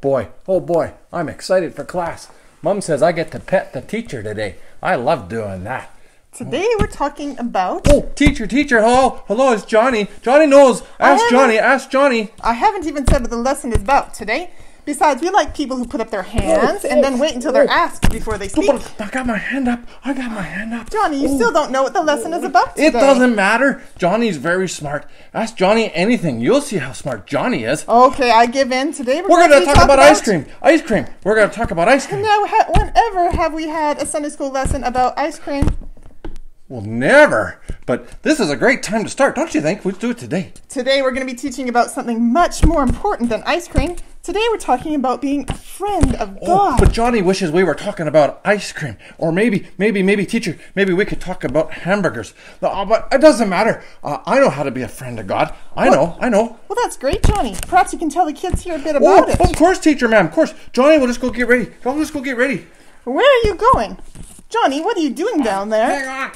boy, oh boy, I'm excited for class. Mom says I get to pet the teacher today. I love doing that. Today we're talking about. Oh, teacher, teacher, hello, hello, it's Johnny. Johnny knows. Ask Johnny, ask Johnny. I haven't even said what the lesson is about today. Besides, we like people who put up their hands and then wait until they're asked before they speak. I got my hand up. I got my hand up. Johnny, you still don't know what the lesson is about today. It doesn't matter. Johnny's very smart. Ask Johnny anything. You'll see how smart Johnny is. Okay, I give in. Today we're, We're going going to talk about ice cream. Ice cream. We're going to talk about ice cream. Now, whenever have we had a Sunday school lesson about ice cream? Well, never. But this is a great time to start, don't you think? Let's do it today. Today we're going to be teaching about something much more important than ice cream. Today we're talking about being a friend of God. Oh, but Johnny wishes we were talking about ice cream, or maybe, maybe, maybe, teacher, maybe we could talk about hamburgers. No, but it doesn't matter. Uh, I know how to be a friend of God. I know, I know. well, that's great, Johnny. Perhaps you can tell the kids here a bit Oh, about it. of course, teacher, ma'am. Of course, Johnny we'll just go get ready. I'll just go get ready. Where are you going? Johnny, what are you doing down there?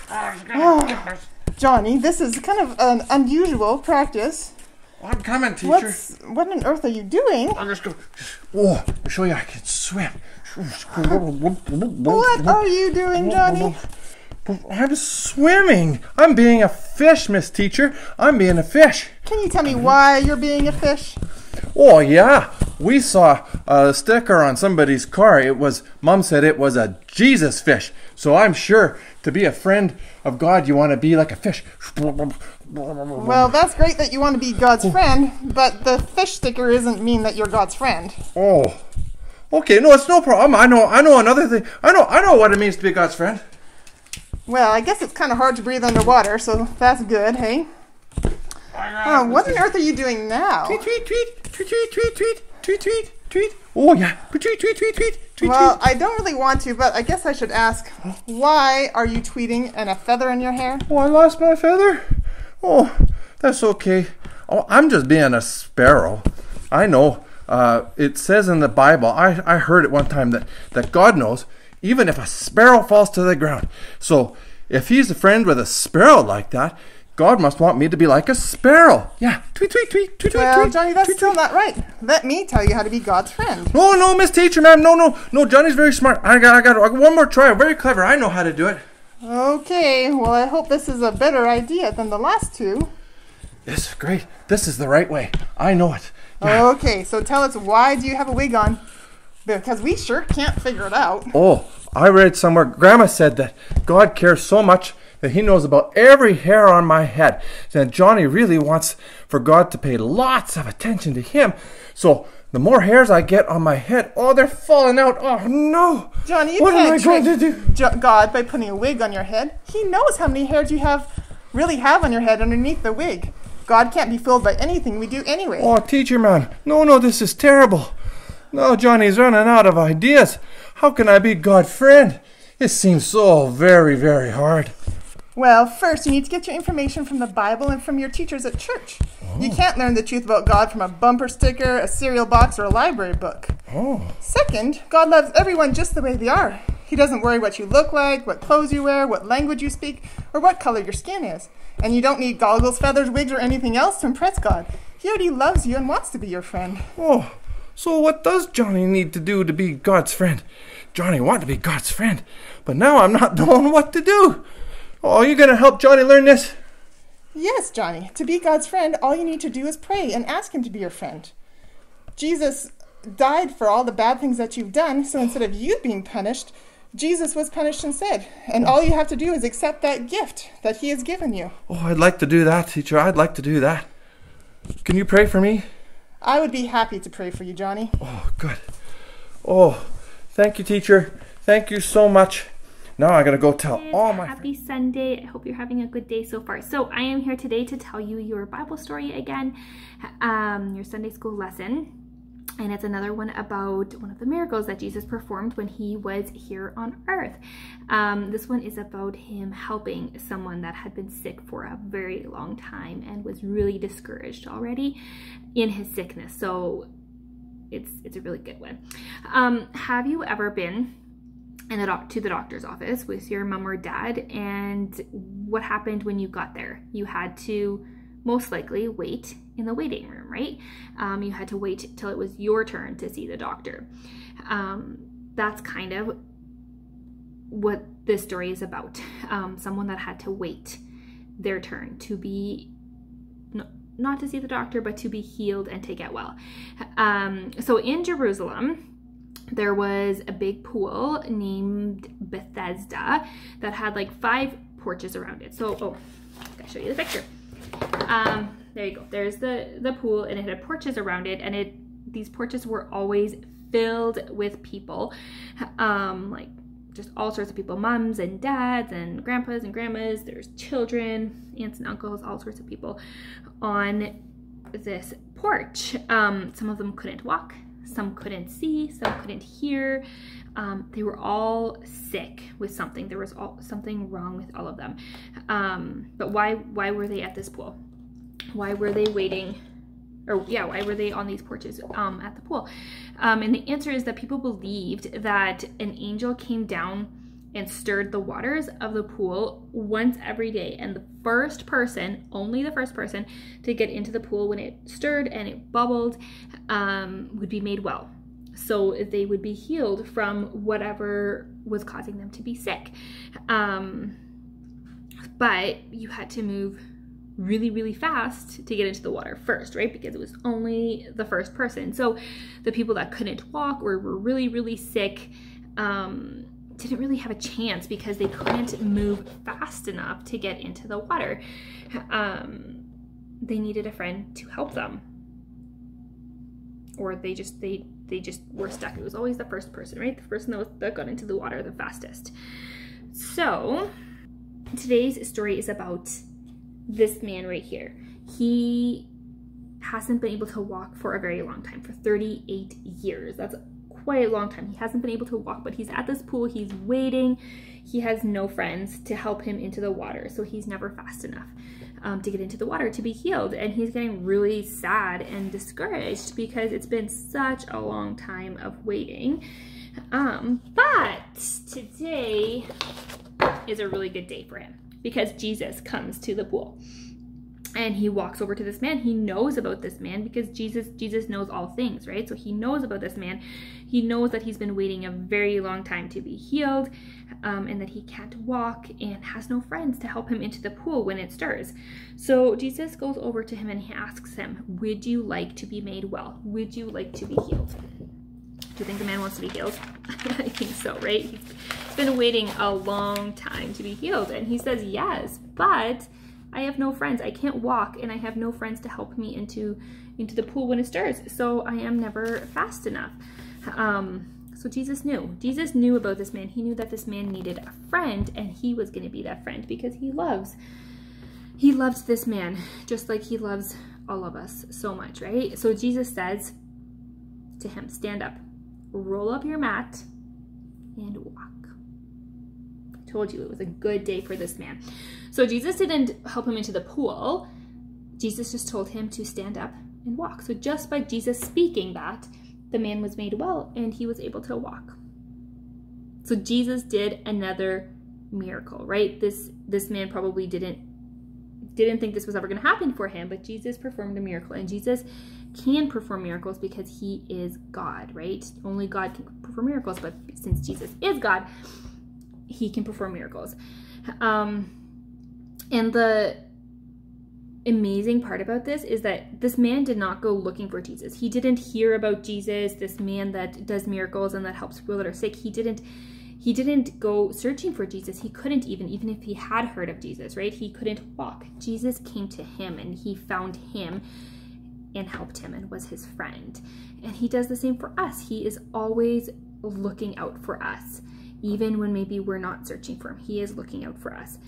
Oh, Johnny, this is kind of an unusual practice. I'm coming, teacher. What's what on earth are you doing? I'm just go. Oh, to show you I can swim. What are you doing, Johnny? I'm swimming. I'm being a fish, Miss Teacher. I'm being a fish. Can you tell me why you're being a fish? Oh yeah, we saw a sticker on somebody's car. It was Mom said it was a Jesus fish. So I'm sure to be a friend of God, you want to be like a fish. Well, that's great that you want to be God's friend, but the fish sticker isn't mean that you're God's friend. Oh, okay. No, it's no problem. I know. I know another thing. I know. I know what it means to be God's friend. Well, I guess it's kind of hard to breathe underwater, so that's good, hey? Oh, what on earth are you doing now? Tweet, tweet, tweet, tweet, tweet, tweet, tweet, tweet, tweet, tweet. Oh yeah, tweet, tweet, tweet, tweet, tweet, tweet. Well, I don't really want to, but I guess I should ask, why are you tweeting and a feather in your hair? Oh, I lost my feather. Oh, that's okay. Oh, I'm just being a sparrow. I know. Uh, it says in the Bible. I, I heard it one time that that God knows even if a sparrow falls to the ground. So if He's a friend with a sparrow like that, God must want me to be like a sparrow. Yeah. Tweet, tweet, tweet, tweet, Well, tweet. Johnny, that's tweet, still tweet. not right. Let me tell you how to be God's friend. No, no, Miss Teacher, ma'am. No, no, no. Johnny's very smart. I got, I got, I got one more try. Very clever. I know how to do it. Okay, well, I hope this is a better idea than the last two. This is great. This is the right way. I know it. Yeah. Okay, so tell us why do you have a wig on? Because we sure can't figure it out. Oh, I read somewhere Grandma said that God cares so much that He knows about every hair on my head. And Johnny really wants for God to pay lots of attention to him. So the more hairs I get on my head, oh, they're falling out. Oh no! Johnny, you what am I can't going to do? God by putting a wig on your head. He knows how many hairs you have, really have on your head underneath the wig. God can't be fooled by anything we do anyway. Oh, teacher man, no, no, this is terrible. No, Johnny's running out of ideas. How can I be God's friend? It seems so very, very hard. Well, first, you need to get your information from the Bible and from your teachers at church. You Oh. can't learn the truth about God from a bumper sticker, a cereal box, or a library book. Oh, Second, God loves everyone just the way they are. He doesn't worry what you look like, what clothes you wear, what language you speak, or what color your skin is. And you don't need goggles, feathers, wigs, or anything else to impress God. He already loves you and wants to be your friend. oh. So what does Johnny need to do to be God's friend? Johnny want to be God's friend, but now I'm not knowing what to do. Oh, you gonna help Johnny learn this? Yes, Johnny. To be God's friend, all you need to do is pray and ask Him to be your friend. Jesus died for all the bad things that you've done, so instead of you being punished, Jesus was punished instead. And all you have to do is accept that gift that He has given you. Oh, I'd like to do that, teacher. I'd like to do that. Can you pray for me? I would be happy to pray for you, Johnny. Oh, good. Oh, thank you, teacher. Thank you so much. Now I gotta go tell all my Happy Sunday. I hope you're having a good day so far. So, I am here today to tell you your Bible story again, um, your Sunday school lesson. And it's another one about one of the miracles that Jesus performed when he was here on earth. Um, this one is about him helping someone that had been sick for a very long time and was really discouraged already in his sickness. So, it's it's a really good one. Um, have you ever been in the doc- to the doctor's office with your mom or dad and what happened when you got there you had to most likely wait in the waiting room, right? Um, you had to wait till it was your turn to see the doctor. Um, that's kind of what this story is about. Um, someone that had to wait their turn to be no, not to see the doctor, but to be healed and to get well. Um, so in Jerusalem, there was a big pool named Bethesda that had like five porches around it. So, oh, I gotta show you the picture. Um, there you go. There's the the pool, and it had porches around it, and it these porches were always filled with people, um, like just all sorts of people, moms and dads and grandpas and grandmas. There's children, aunts and uncles, all sorts of people on this porch. Um, some of them couldn't walk, some couldn't see, some couldn't hear. Um, they were all sick with something. There was all, something wrong with all of them. Um, but why why were they at this pool? Why were they waiting? Or yeah, why were they on these porches um, at the pool? Um, and the answer is that people believed that an angel came down and stirred the waters of the pool once every day. And the first person, only the first person, to get into the pool when it stirred and it bubbled um, would be made well. So they would be healed from whatever was causing them to be sick. Um, but you had to move really, really fast to get into the water first, right? Because it was only the first person. So the people that couldn't walk or were really, really sick um, didn't really have a chance because they couldn't move fast enough to get into the water. Um, they needed a friend to help them. Or they just they they just were stuck. It was always the first person, right? The person that, was, that got into the water the fastest. So today's story is about this man right here. He hasn't been able to walk for a very long time, for 38 years. That's quite a long time. He hasn't been able to walk, but he's at this pool, he's waiting. He has no friends to help him into the water, so he's never fast enough um, to get into the water to be healed. And he's getting really sad and discouraged because it's been such a long time of waiting. Um, but today is a really good day for him because Jesus comes to the pool and he walks over to this man he knows about this man because jesus jesus knows all things right so he knows about this man he knows that he's been waiting a very long time to be healed um, and that he can't walk and has no friends to help him into the pool when it stirs so jesus goes over to him and he asks him would you like to be made well would you like to be healed do you think the man wants to be healed? I think so, right? He's been waiting a long time to be healed. And he says, yes, but I have no friends. I can't walk and I have no friends to help me into, into the pool when it stirs. So I am never fast enough. Um, so Jesus knew. Jesus knew about this man. He knew that this man needed a friend and he was going to be that friend because he loves, he loves this man just like he loves all of us so much, right? So Jesus says to him, stand up, roll up your mat and walk told you it was a good day for this man. So Jesus didn't help him into the pool. Jesus just told him to stand up and walk. So just by Jesus speaking that, the man was made well and he was able to walk. So Jesus did another miracle, right? This this man probably didn't didn't think this was ever going to happen for him, but Jesus performed a miracle and Jesus can perform miracles because he is God, right? Only God can perform miracles, but since Jesus is God, he can perform miracles. Um, and the amazing part about this is that this man did not go looking for Jesus. He didn't hear about Jesus, this man that does miracles and that helps people that are sick. He didn't he didn't go searching for Jesus. He couldn't even even if he had heard of Jesus, right? He couldn't walk. Jesus came to him and he found him and helped him and was his friend. And he does the same for us. He is always looking out for us even when maybe we're not searching for him. He is looking out for us.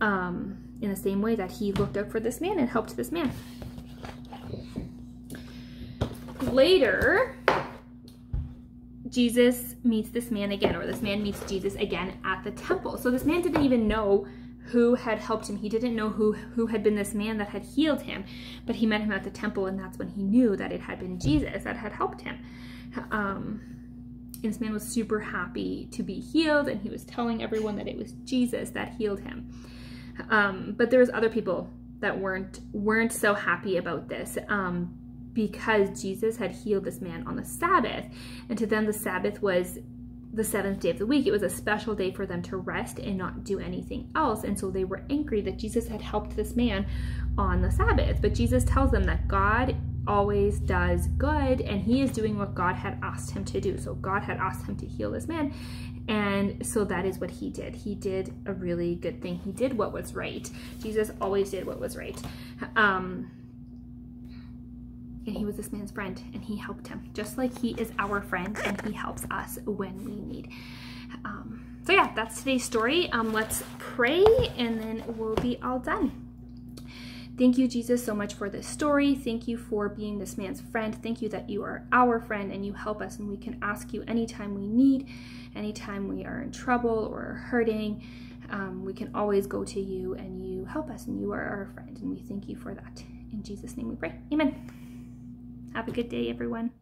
Um, in the same way that he looked out for this man and helped this man. Later, Jesus meets this man again, or this man meets Jesus again at the temple. So this man didn't even know who had helped him. He didn't know who, who had been this man that had healed him, but he met him at the temple, and that's when he knew that it had been Jesus that had helped him. Um, and this man was super happy to be healed, and he was telling everyone that it was Jesus that healed him. Um, but there was other people that weren't weren't so happy about this um, because Jesus had healed this man on the Sabbath, and to them the Sabbath was the seventh day of the week. It was a special day for them to rest and not do anything else. And so they were angry that Jesus had helped this man on the Sabbath. But Jesus tells them that God always does good and he is doing what God had asked him to do. So God had asked him to heal this man. And so that is what he did. He did a really good thing. He did what was right. Jesus always did what was right. Um, and he was this man's friend and he helped him just like he is our friend and he helps us when we need um, so yeah that's today's story um, let's pray and then we'll be all done Thank you, Jesus, so much for this story. Thank you for being this man's friend. Thank you that you are our friend and you help us, and we can ask you anytime we need, anytime we are in trouble or hurting. Um, we can always go to you, and you help us, and you are our friend, and we thank you for that. In Jesus' name we pray. Amen. Have a good day, everyone.